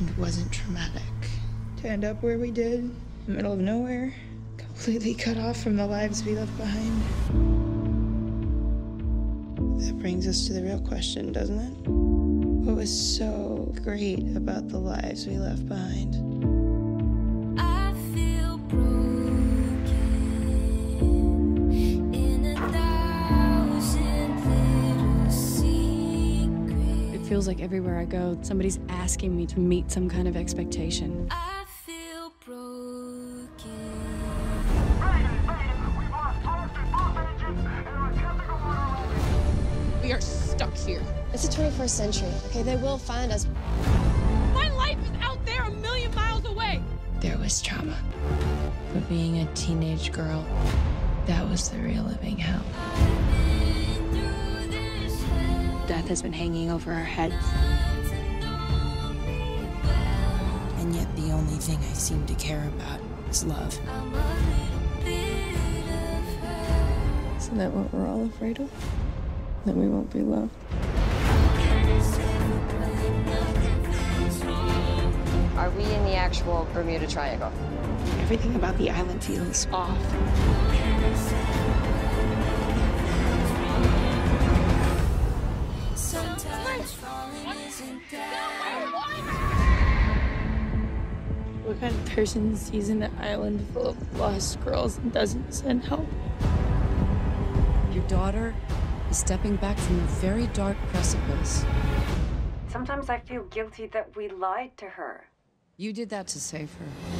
happened wasn't traumatic. To end up where we did, in the middle of nowhere, completely cut off from the lives we left behind. That brings us to the real question, doesn't it? What was so great about the lives we left behind? Feels like everywhere I go, somebody's asking me to meet some kind of expectation. I feel broken. We are stuck here. It's the 21st century, okay? They will find us. My life is out there a million miles away. There was trauma. But being a teenage girl, that was the real living hell. Death has been hanging over our heads. And yet the only thing I seem to care about is love. Isn't that what we're all afraid of? That we won't be loved. Are we in the actual Bermuda Triangle? Everything about the island feels off. What kind of person sees an island full of lost girls and doesn't send help? Your daughter is stepping back from a very dark precipice. Sometimes I feel guilty that we lied to her. You did that to save her.